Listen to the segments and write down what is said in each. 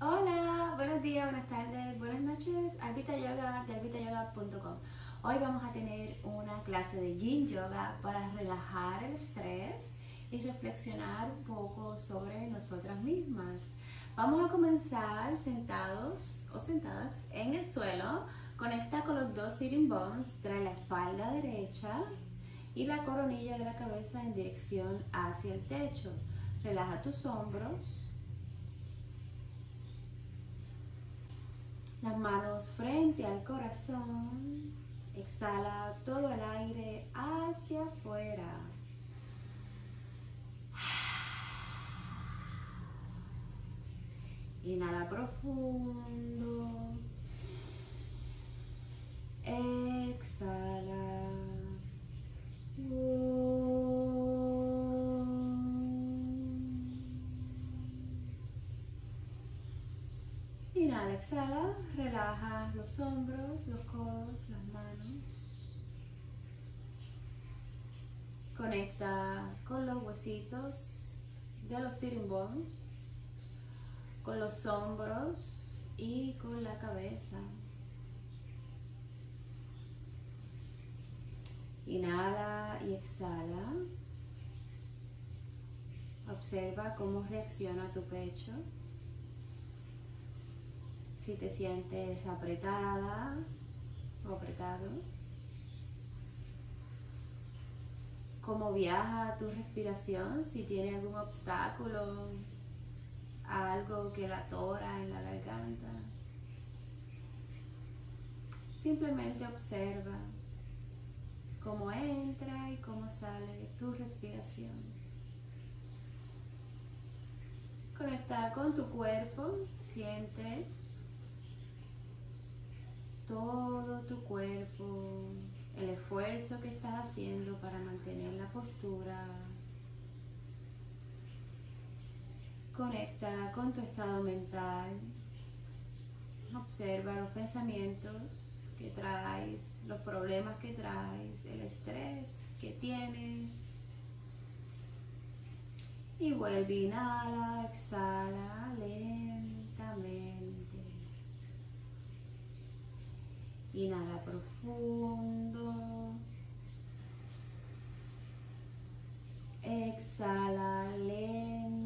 Hola, buenos días, buenas tardes, buenas noches, Albita Yoga de albitayoga.com. Hoy vamos a tener una clase de Yin Yoga para relajar el estrés y reflexionar un poco sobre nosotras mismas. Vamos a comenzar sentados o sentadas en el suelo. Conecta con los dos sitting bones, trae la espalda derecha y la coronilla de la cabeza en dirección hacia el techo. Relaja tus hombros. Las manos frente al corazón. Exhala todo el aire hacia afuera. Inhala profundo. Exhala. Exhala, relaja los hombros, los codos, las manos. Conecta con los huesitos de los sitting con los hombros y con la cabeza. Inhala y exhala. Observa cómo reacciona tu pecho. Si te sientes apretada o apretado. Cómo viaja tu respiración, si tiene algún obstáculo, algo que la atora en la garganta. Simplemente observa cómo entra y cómo sale tu respiración. Conecta con tu cuerpo, siente todo tu cuerpo, el esfuerzo que estás haciendo para mantener la postura. Conecta con tu estado mental. Observa los pensamientos que traes, los problemas que traes, el estrés que tienes. Y vuelve, inhala, exhala lentamente. Inhala profundo. Exhala lentamente.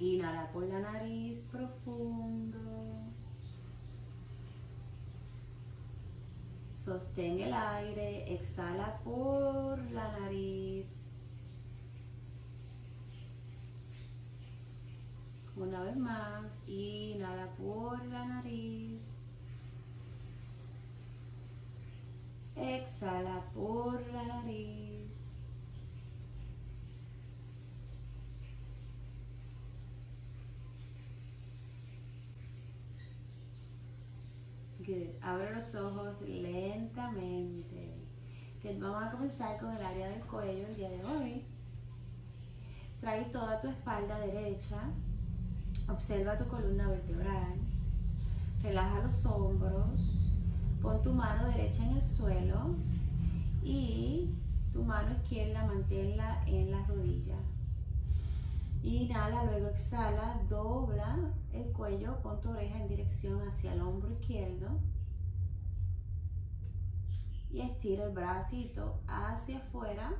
Inhala por la nariz profundo. Sostén el aire, exhala por la nariz. Una vez más, inhala por la nariz. Exhala por la nariz. Good. Abre los ojos lentamente. Que vamos a comenzar con el área del cuello el día de hoy. Trae toda tu espalda derecha. Observa tu columna vertebral. Relaja los hombros. Pon tu mano derecha en el suelo y tu mano izquierda manténla en la rodilla. Inhala, luego exhala, dobla el cuello, pon tu oreja en dirección hacia el hombro izquierdo. Y estira el bracito hacia afuera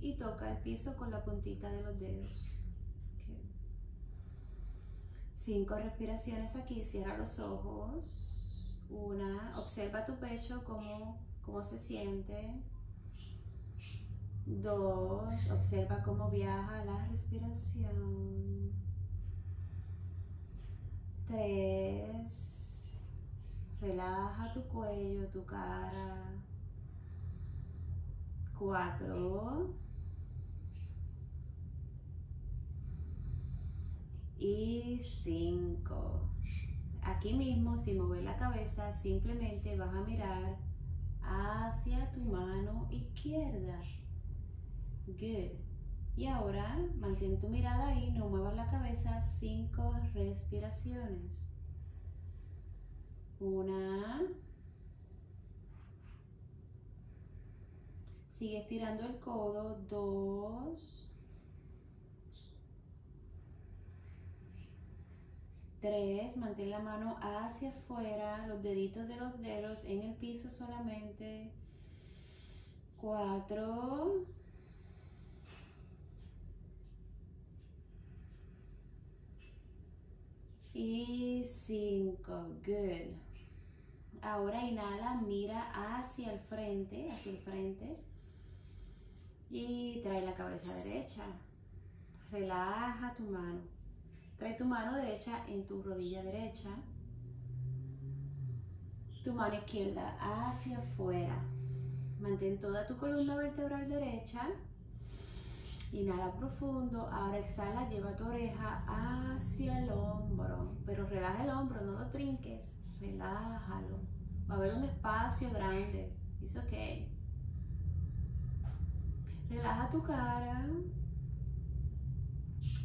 y toca el piso con la puntita de los dedos. Cinco respiraciones aquí, cierra los ojos. Una, observa tu pecho, cómo, cómo se siente. Dos, observa cómo viaja la respiración. Tres, relaja tu cuello, tu cara. Cuatro. Y cinco. Aquí mismo, sin mover la cabeza, simplemente vas a mirar hacia tu mano izquierda. Good. Y ahora mantén tu mirada ahí, no muevas la cabeza, cinco respiraciones. Una. Sigue estirando el codo. Dos. Tres. Mantén la mano hacia afuera. Los deditos de los dedos en el piso solamente. Cuatro. Y cinco. Good. Ahora inhala, mira hacia el frente, hacia el frente. Y trae la cabeza derecha. Relaja tu mano. Trae tu mano derecha en tu rodilla derecha. Tu mano izquierda hacia afuera. Mantén toda tu columna vertebral derecha. Inhala profundo. Ahora exhala, lleva tu oreja hacia el hombro. Pero relaja el hombro, no lo trinques. Relájalo. Va a haber un espacio grande. Es ok. Relaja tu cara.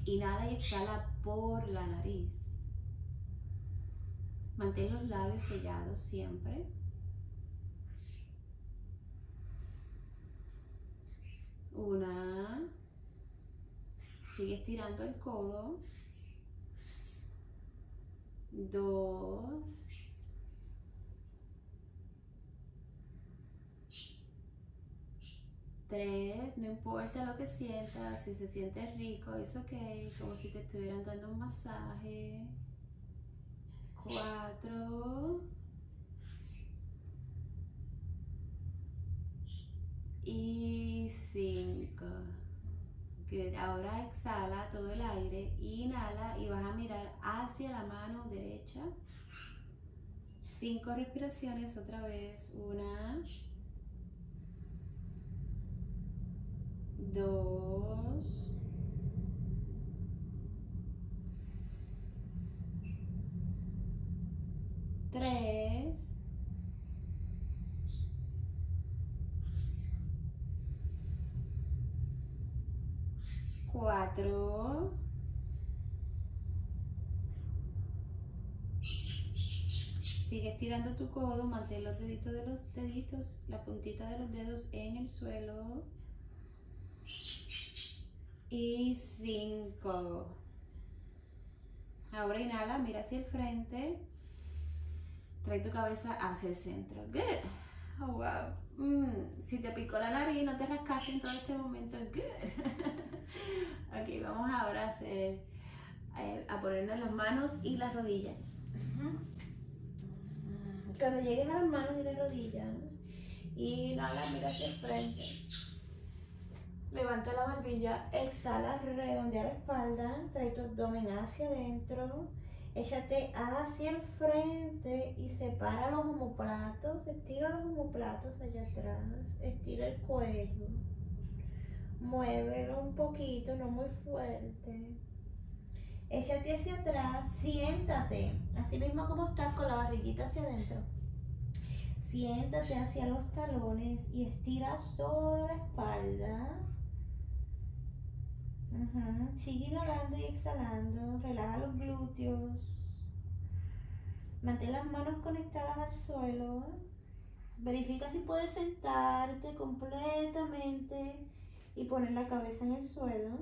Inhala y exhala por la nariz. Mantén los labios sellados siempre. Una. Sigue estirando el codo. Dos. Tres, no importa lo que sientas, si se siente rico, es ok, como si te estuvieran dando un masaje. Cuatro. Y cinco. Ahora exhala todo el aire, inhala y vas a mirar hacia la mano derecha. Cinco respiraciones otra vez. Una. Dos. Tres. Cuatro. Sigue estirando tu codo, mantén los deditos de los deditos, la puntita de los dedos en el suelo. Y cinco. Ahora inhala, mira hacia el frente. Trae tu cabeza hacia el centro. Good. Oh, wow. Mm, si te picó la nariz, no te rascaste en todo este momento. Good. ok, vamos ahora a hacer, eh, a ponernos las manos y las rodillas. Cuando lleguen a las manos y las rodillas, inhala, mira hacia el frente. Levanta la barbilla, exhala, redondea la espalda, trae tu abdomen hacia adentro, échate hacia el frente y separa los homoplatos, estira los homoplatos allá atrás, estira el cuello, muévelo un poquito, no muy fuerte. Échate hacia atrás, siéntate, así mismo como estás con la barriguita hacia adentro. Siéntate hacia los talones y estira toda la espalda. Sigue inhalando y exhalando. Relaja los glúteos. Mantén las manos conectadas al suelo. Verifica si puedes sentarte completamente y poner la cabeza en el suelo.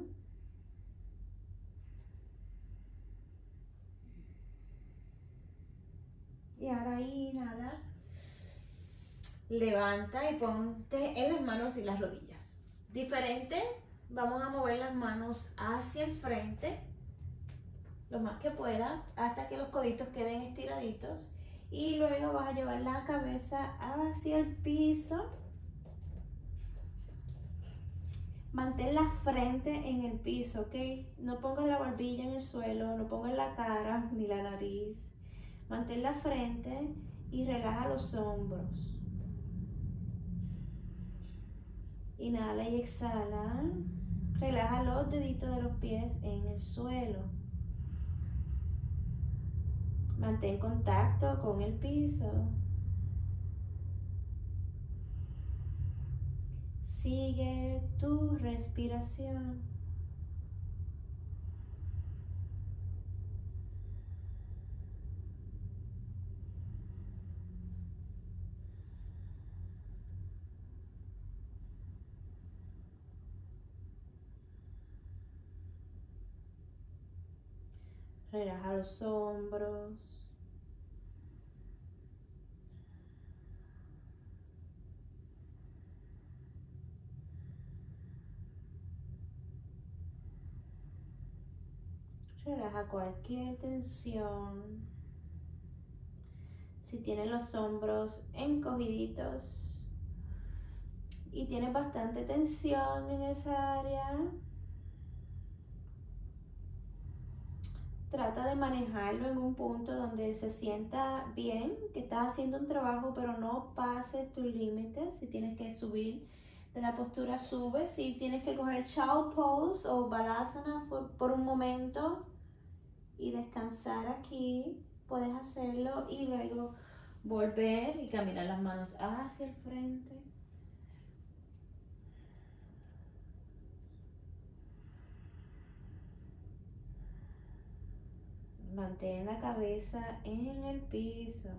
Y ahora inhala. Levanta y ponte en las manos y las rodillas. Diferente vamos a mover las manos hacia el frente, lo más que puedas, hasta que los coditos queden estiraditos. Y luego vas a llevar la cabeza hacia el piso. Mantén la frente en el piso, ¿ok? No pongas la barbilla en el suelo, no pongas la cara ni la nariz. Mantén la frente y relaja los hombros. Inhala y exhala. Relaja los deditos de los pies en el suelo. Mantén contacto con el piso. Sigue tu respiración. Relaja los hombros. Relaja cualquier tensión. Si tienes los hombros encogiditos y tienes bastante tensión en esa área, trata de manejarlo en un punto donde se sienta bien, que estás haciendo un trabajo, pero no pases tus límites. Si tienes que subir de la postura, sube. Si tienes que coger Chow Pose o Balasana por un momento, y descansar aquí, puedes hacerlo y luego volver y caminar las manos hacia el frente. Mantén la cabeza en el piso.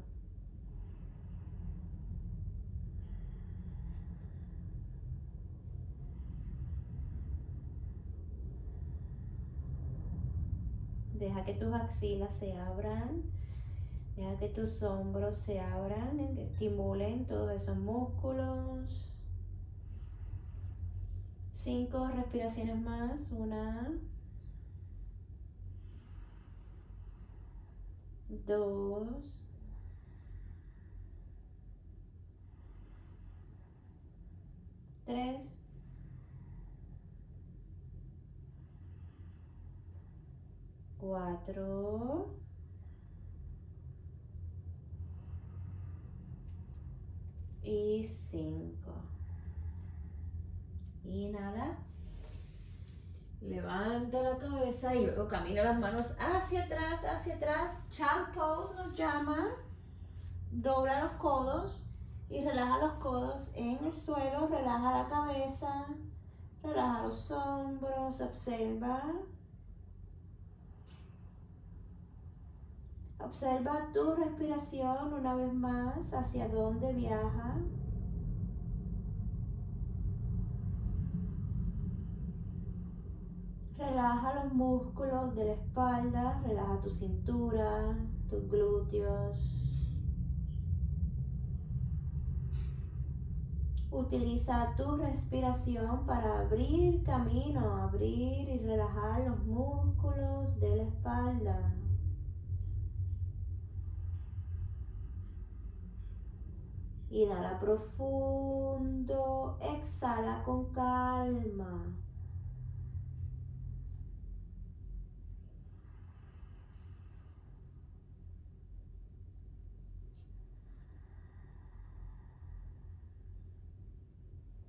Deja que tus axilas se abran. Deja que tus hombros se abran, que estimulen todos esos músculos. Cinco respiraciones más. Una. Dos. Tres. cuatro, y cinco. Inhala. Levanta la cabeza y luego camina las manos hacia atrás, hacia atrás. Child pose nos llama. Dobla los codos y relaja los codos en el suelo. Relaja la cabeza. Relaja los hombros. Observa. Observa tu respiración una vez más, hacia dónde viaja. Relaja los músculos de la espalda, relaja tu cintura, tus glúteos. Utiliza tu respiración para abrir camino, abrir y relajar los músculos de la espalda. Inhala profundo, exhala con calma.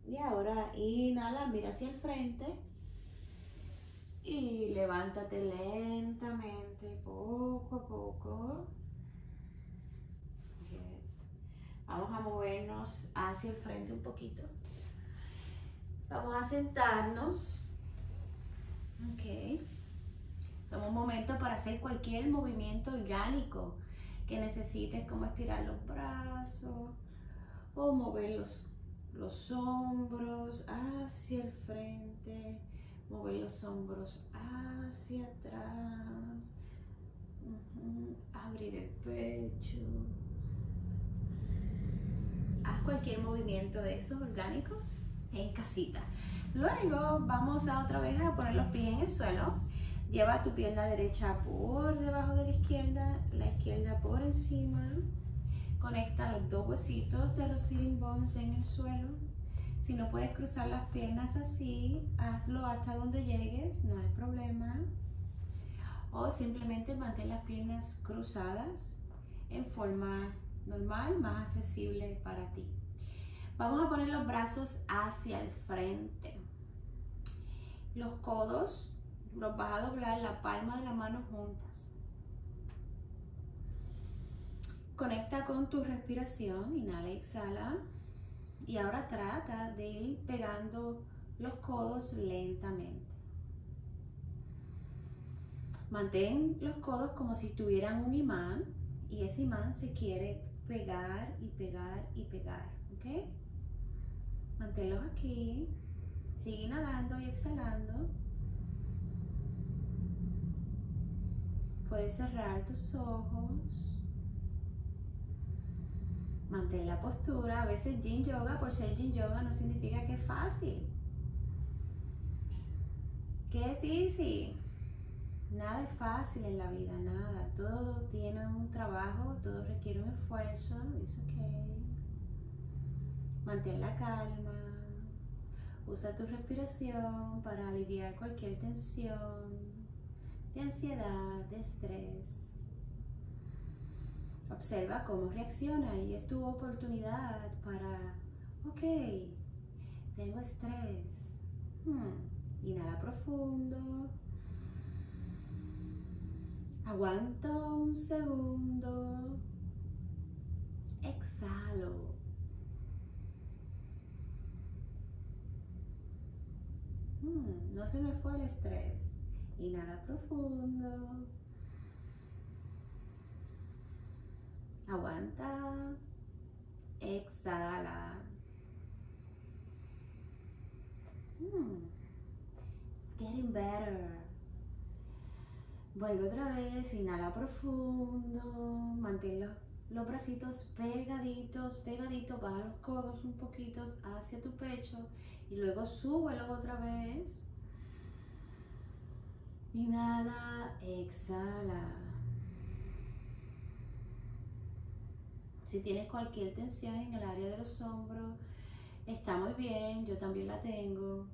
Y ahora inhala, mira hacia el frente y levántate lentamente, poco a poco. Vamos a movernos hacia el frente un poquito. Vamos a sentarnos. Ok. Toma un momento para hacer cualquier movimiento orgánico que necesites, como estirar los brazos o mover los, hombros hacia el frente, mover los hombros hacia atrás, abrir el pecho haz cualquier movimiento de esos orgánicos en casita. Luego vamos a otra vez a poner los pies en el suelo. Lleva tu pierna derecha por debajo de la izquierda, la izquierda por encima. Conecta los dos huesitos de los sitting bones en el suelo. Si no puedes cruzar las piernas así, hazlo hasta donde llegues, no hay problema. O simplemente mantén las piernas cruzadas en forma normal, más accesible para ti. Vamos a poner los brazos hacia el frente. Los codos los vas a doblar la palma de la mano juntas. Conecta con tu respiración, inhala y exhala. Y ahora trata de ir pegando los codos lentamente. Mantén los codos como si tuvieran un imán y ese imán se quiere pegar y pegar y pegar, ¿ok? Manténlos aquí. Sigue inhalando y exhalando. Puedes cerrar tus ojos. Mantén la postura. A veces Yin Yoga, por ser Yin Yoga, no significa que es fácil. Que es easy. Nada es fácil en la vida, nada. Todo tiene un trabajo, todo requiere un esfuerzo. Es ok. Mantén la calma. Usa tu respiración para aliviar cualquier tensión, de ansiedad, de estrés. Observa cómo reacciona y es tu oportunidad para, ok, tengo estrés. Hmm, inhala profundo. Aguanto un segundo. Exhalo. Hmm, no se me fue el estrés. Inhala profundo. Aguanta. Exhala. Hmm, getting better. Vuelve otra vez, inhala profundo, mantén los, los bracitos pegaditos, pegaditos, baja los codos un poquito hacia tu pecho y luego súbelo otra vez. Inhala, exhala. Si tienes cualquier tensión en el área de los hombros, está muy bien, yo también la tengo.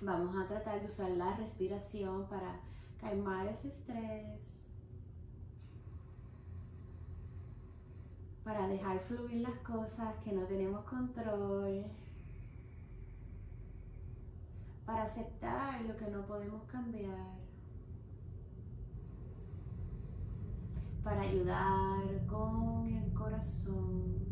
Vamos a tratar de usar la respiración para calmar ese estrés, para dejar fluir las cosas que no tenemos control, para aceptar lo que no podemos cambiar, para ayudar con el corazón.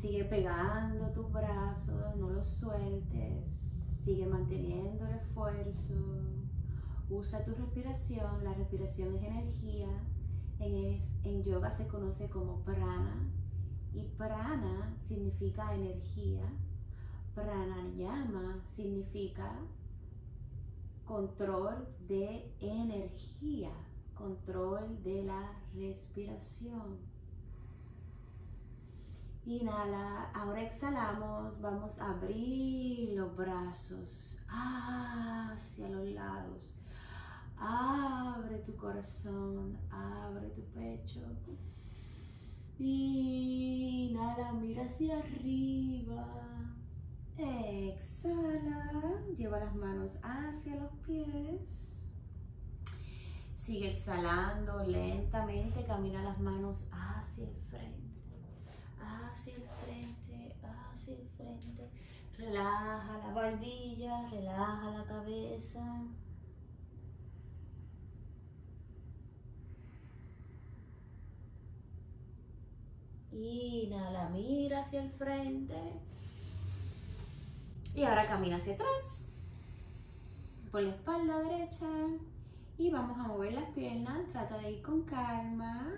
Sigue pegando tus brazos, no los sueltes. Sigue manteniendo el esfuerzo. Usa tu respiración. La respiración es energía. En, en yoga se conoce como prana. Y prana significa energía. Pranayama significa control de energía, control de la respiración. Inhala, ahora exhalamos, vamos a abrir los brazos hacia los lados. Abre tu corazón, abre tu pecho. Inhala, mira hacia arriba. Exhala, lleva las manos hacia los pies. Sigue exhalando lentamente, camina las manos hacia el frente hacia el frente, hacia el frente. Relaja la barbilla, relaja la cabeza. Inhala, mira hacia el frente. Y ahora camina hacia atrás. Por la espalda derecha. Y vamos a mover las piernas. Trata de ir con calma.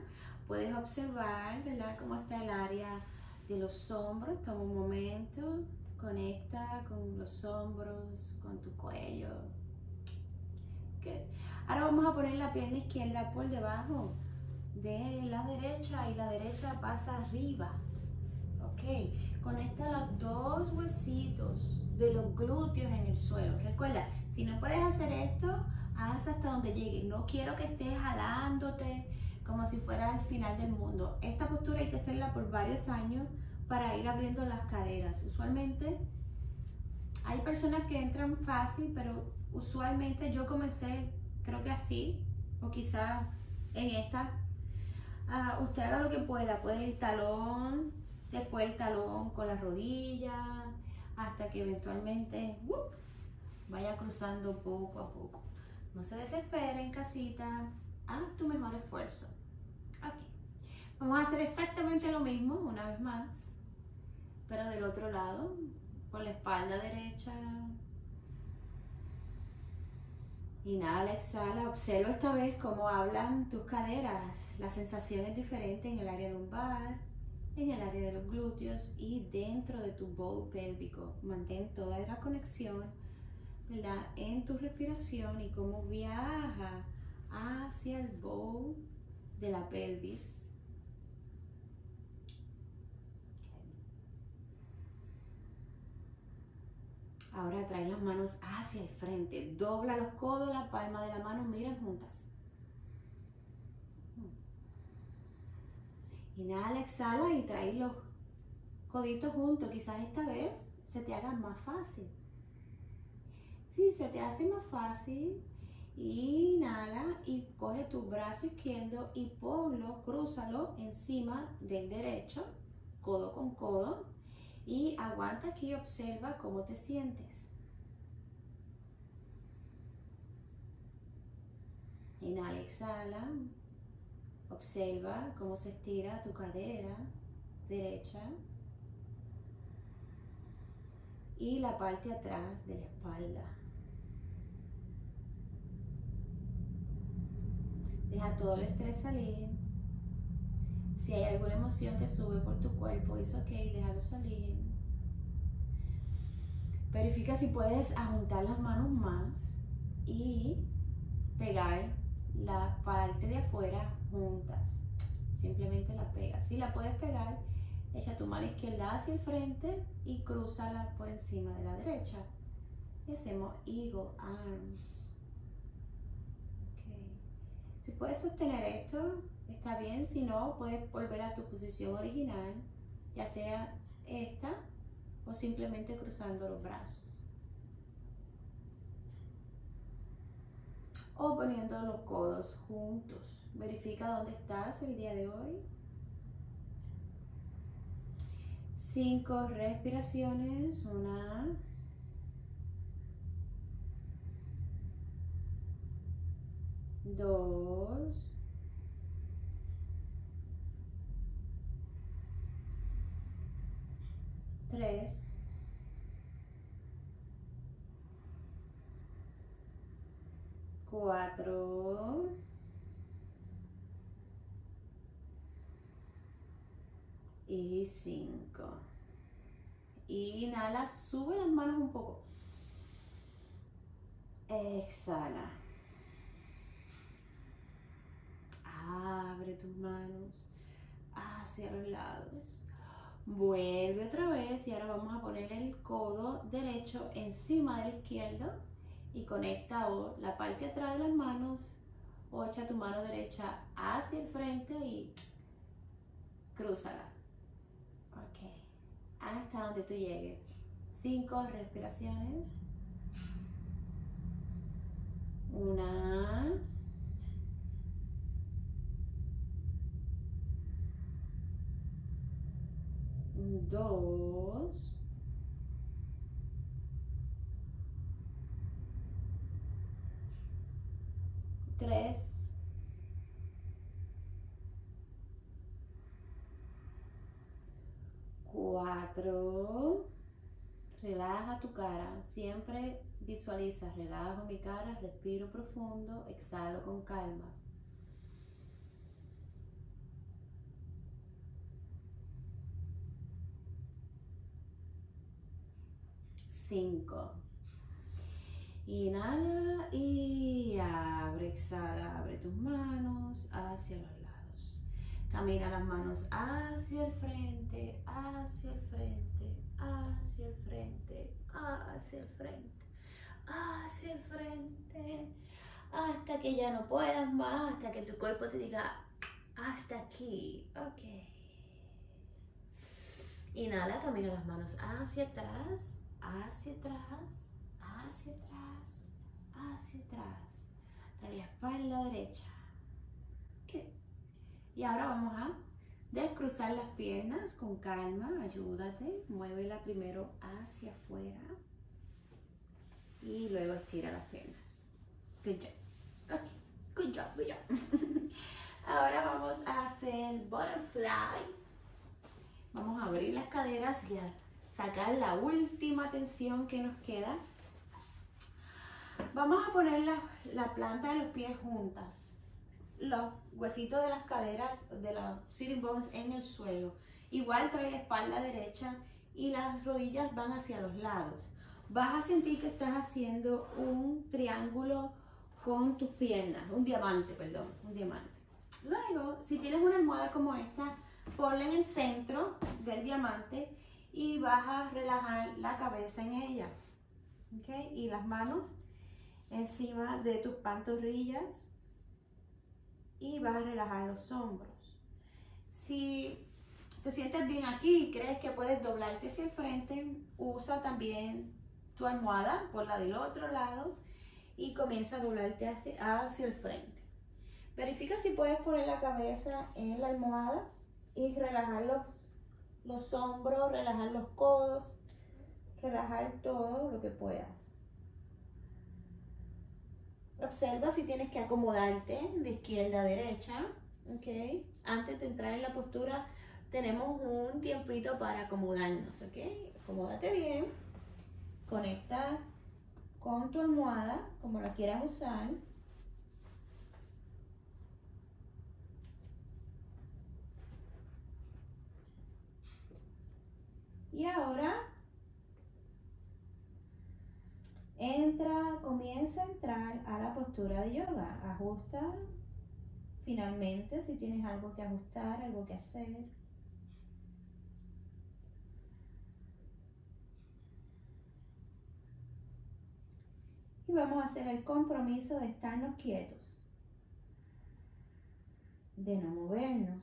Puedes observar, ¿verdad? Cómo está el área de los hombros. Toma un momento. Conecta con los hombros, con tu cuello. Ahora vamos a poner la pierna izquierda por debajo de la derecha y la derecha pasa arriba. Ok. Conecta los dos huesitos de los glúteos en el suelo. Recuerda, si no puedes hacer esto, haz hasta donde llegue. No quiero que estés jalándote como si fuera el final del mundo. Esta postura hay que hacerla por varios años para ir abriendo las caderas. Usualmente hay personas que entran fácil, pero usualmente yo comencé creo que así, o quizás en esta. Uh, usted haga lo que pueda, puede el talón, después el talón con la rodilla, hasta que eventualmente vaya cruzando poco a poco. No se desespere en casita, haz tu mejor esfuerzo. Ok. Vamos a hacer exactamente lo mismo una vez más, pero del otro lado, con la espalda derecha. Inhala, exhala. Observa esta vez cómo hablan tus caderas. La sensación es diferente en el área lumbar, en el área de los glúteos y dentro de tu bowl pélvico. Mantén toda la conexión en tu respiración y cómo viaja hacia el bowl de la pelvis. Ahora trae las manos hacia el frente. Dobla los codos, la palma de la mano, miren juntas. Inhala, exhala y trae los coditos juntos. Quizás esta vez se te haga más fácil. Si se te hace más fácil, inhala y coge tu brazo izquierdo y ponlo, crúzalo encima del derecho, codo con codo. Y aguanta aquí, observa cómo te sientes. Inhala, exhala. Observa cómo se estira tu cadera derecha y la parte atrás de la espalda. Deja todo el estrés salir. Si hay alguna emoción que sube por tu cuerpo, es ok, déjalo salir. Verifica si puedes juntar las manos más y pegar la parte de afuera juntas. Simplemente la pegas. Si la puedes pegar, echa tu mano izquierda hacia el frente y cruzala por encima de la derecha. Y hacemos Eagle Arms. Si puedes sostener esto, está bien. Si no, puedes volver a tu posición original, ya sea esta o simplemente cruzando los brazos. O poniendo los codos juntos. Verifica dónde estás el día de hoy. Cinco respiraciones. Una. Dos. Tres. Cuatro. y 5. Inhala, sube las manos un poco. Exhala. Abre tus manos hacia los lados. Vuelve otra vez y ahora vamos a poner el codo derecho encima del izquierdo y conecta o la parte atrás de las manos o echa tu mano derecha hacia el frente y crúzala hasta donde tú llegues. Cinco respiraciones. Una. Dos. Tres. Cuatro. Relaja tu cara. Siempre relajo mi cara, respiro profundo, exhalo con calma. Cinco. Inhala y abre, exhala, abre tus manos hacia los Camina las manos hacia el frente, hacia el frente, hacia el frente, hacia el frente, hacia frente, hasta que ya no puedas más, hasta que tu cuerpo te diga, hasta aquí, ok. Inhala, camina las manos hacia atrás, hacia atrás, hacia atrás, hacia atrás. Trae la espalda derecha. Y ahora vamos a descruzar las piernas con calma, ayúdate, muévela primero hacia afuera y luego estira las piernas. Good job. Okay. Good job, good job. ahora vamos a hacer butterfly. Vamos a abrir las caderas y a sacar la última tensión que nos queda. Vamos a poner la, la planta de los pies juntas los huesitos de las caderas, de los sitting bones en el suelo. Igual trae la espalda derecha y las rodillas van hacia los lados. Vas a sentir que estás haciendo un triángulo con tus piernas, un diamante, perdón, un diamante. Luego, si tienes una almohada como esta, ponla en el centro del diamante y vas a relajar la cabeza en ella. ¿Ok? Y las manos encima de tus pantorrillas y vas a relajar los hombros. Si te sientes bien aquí y crees que puedes doblarte hacia el frente, usa también tu almohada por la del otro lado y comienza a doblarte hacia, el frente. Verifica si puedes poner la cabeza en la almohada y relajar los, los hombros, relajar los codos, relajar todo lo que puedas. Observa si tienes que acomodarte de izquierda a derecha. ¿ok? Antes de entrar en la postura, tenemos un tiempito para acomodarnos. ¿ok? Acomódate bien. Conecta con tu almohada, como la quieras usar. Y ahora entra, comienza a entrar a la postura de yoga. Ajusta finalmente si tienes algo que ajustar, algo que hacer. Y vamos a hacer el compromiso de estarnos quietos, de no movernos.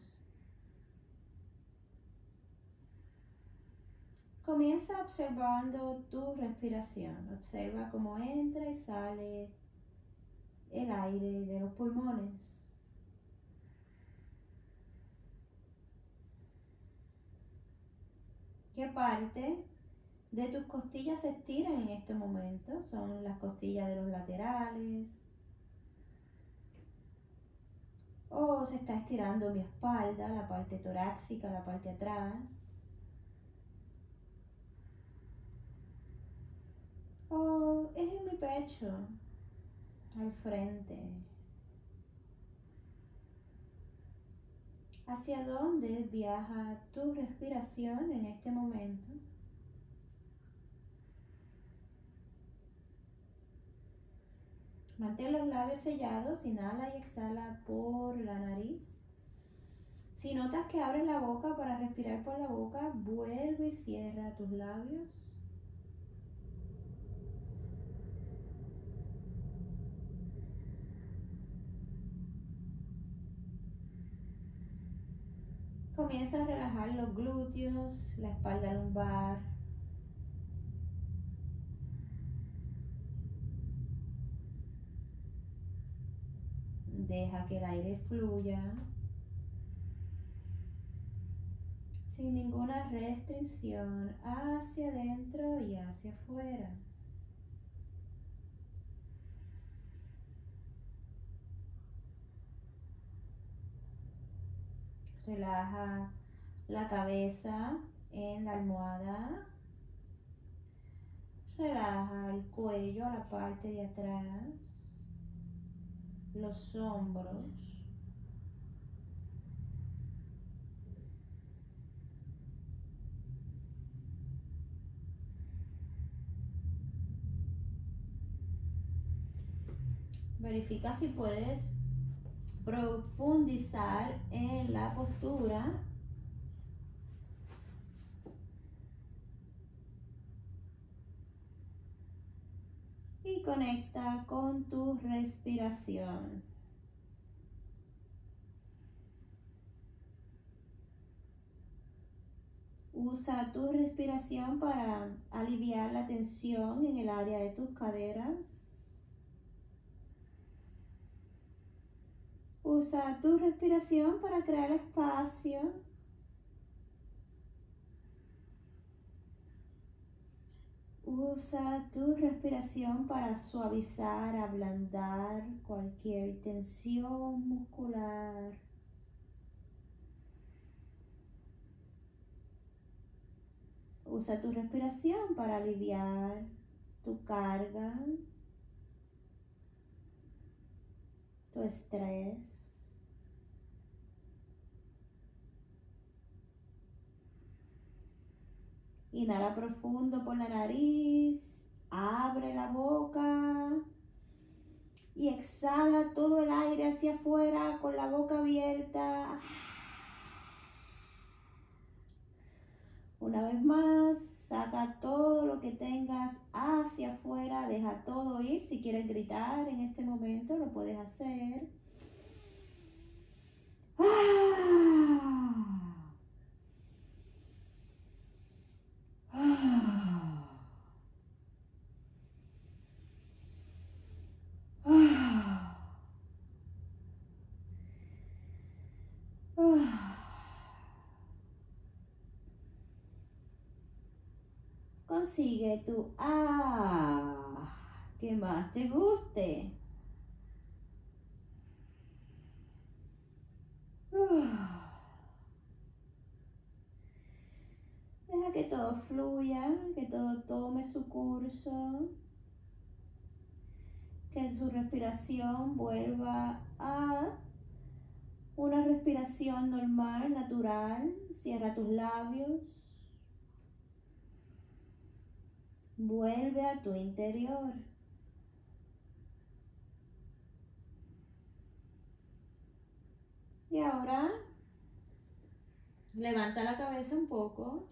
Comienza observando tu respiración. Observa cómo entra y sale el aire de los pulmones. ¿Qué parte de tus costillas se estiran en este momento. Son las costillas de los laterales. O se está estirando mi espalda, la parte torácica, la parte atrás. O es en mi pecho, al frente. ¿Hacia dónde viaja tu respiración en este momento? Mantén los labios sellados, inhala y exhala por la nariz. Si notas que abres la boca para respirar por la boca, vuelve y cierra tus labios. Comienza a relajar los glúteos, la espalda lumbar, Deja que el aire fluya sin ninguna restricción hacia adentro y hacia afuera. Relaja la cabeza en la almohada. Relaja el cuello a la parte de atrás los hombros. Verifica si puedes profundizar en la postura y conecta con tu respiración. Usa tu respiración para aliviar la tensión en el área de tus caderas. Usa tu respiración para crear espacio Usa tu respiración para suavizar, ablandar cualquier tensión muscular. Usa tu respiración para aliviar tu carga, tu estrés. Inhala profundo por la nariz. Abre la boca. Y exhala todo el aire hacia afuera con la boca abierta. Una vez más, saca todo lo que tengas hacia afuera, deja todo ir. Si quieres gritar en este momento, lo puedes hacer. Consigue tu ah que más te guste. Deja que todo fluya, que todo tome su curso, que su respiración vuelva a una respiración normal, natural. Cierra tus labios. Vuelve a tu interior. Y ahora levanta la cabeza un poco.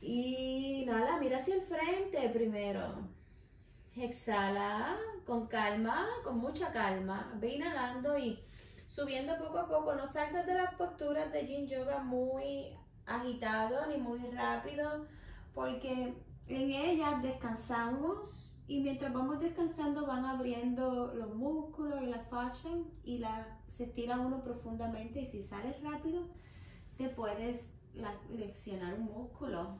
Inhala, mira hacia el frente primero. Exhala con calma, con mucha calma. Ve inhalando y subiendo poco a poco. No salgas de las posturas de Yin Yoga muy agitado ni muy rápido, porque en ellas descansamos y mientras vamos descansando van abriendo los músculos y la fascia y la, se estira uno profundamente y si sales rápido te puedes leccionar un músculo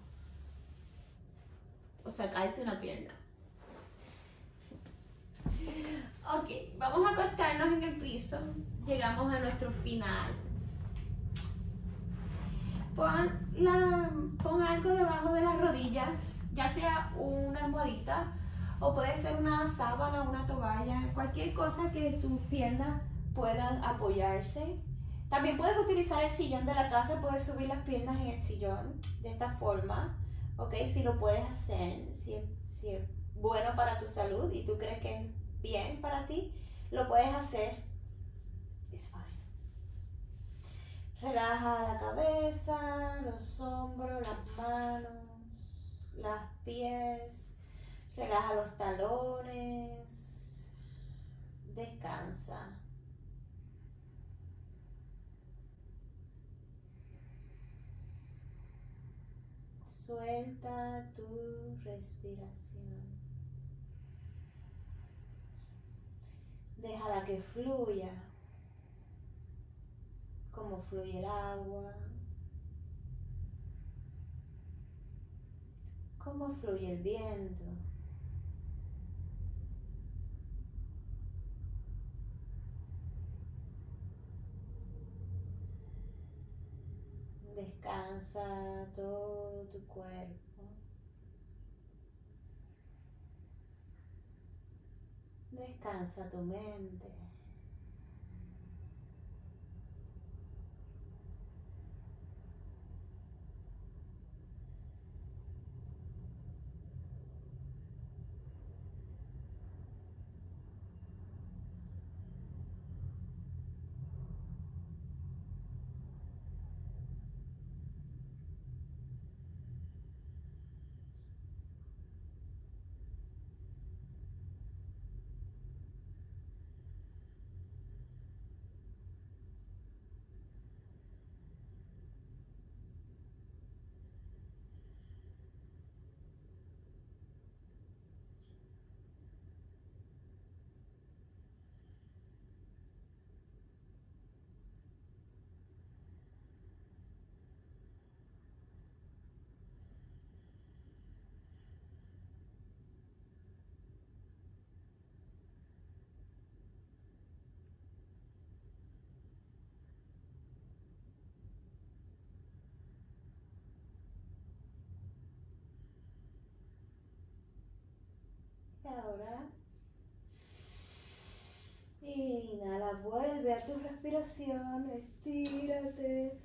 o sacarte una pierna. Ok, vamos a acostarnos en el piso. Llegamos a nuestro final. Pon, la, pon algo debajo de las rodillas, ya sea una almohadita o puede ser una sábana, una toalla, cualquier cosa que tus piernas puedan apoyarse. También puedes utilizar el sillón de la casa, puedes subir las piernas en el sillón de esta forma, ¿ok? Si lo puedes hacer, si, si es bueno para tu salud y tú crees que es bien para ti, lo puedes hacer. It's fine. Relaja la cabeza, los hombros, las manos, las pies. Relaja los talones. Descansa. Suelta tu respiración. Déjala que fluya como fluye el agua, como fluye el viento. Descansa todo tu cuerpo. Descansa tu mente. ahora inhala, vuelve a tu respiración, estírate.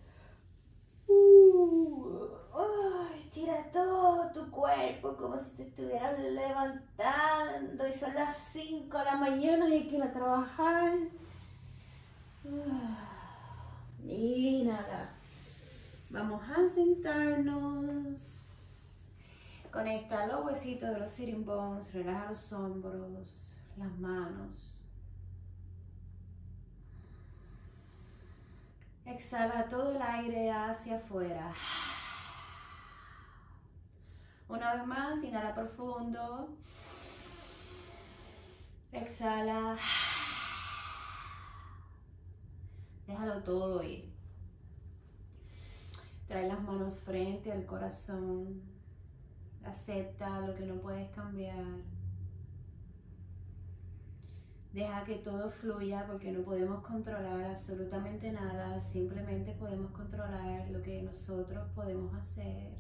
Uh, oh, estira todo tu cuerpo como si te estuvieras levantando y son las 5 de la mañana y hay que ir a trabajar. Uh, inhala. Vamos a sentarnos. Conecta los huesitos de los sitting bones, relaja los hombros, las manos. Exhala todo el aire hacia afuera. Una vez más, inhala profundo. Exhala. Déjalo todo ir. Trae las manos frente al corazón. Acepta lo que no puedes cambiar. Deja que todo fluya porque no podemos controlar absolutamente nada, simplemente podemos controlar lo que nosotros podemos hacer,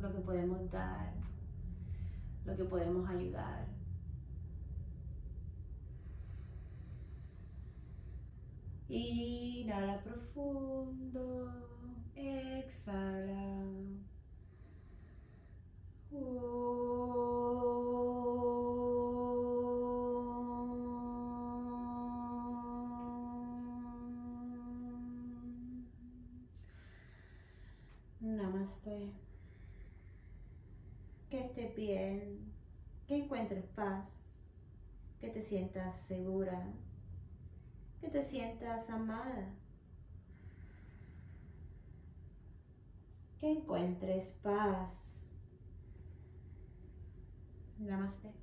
lo que podemos dar, lo que podemos ayudar. Inhala profundo, exhala. Namaste. Que estés bien, que encuentres paz, que te sientas segura, que te sientas amada, que encuentres paz. Namaste.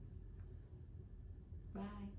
Bye.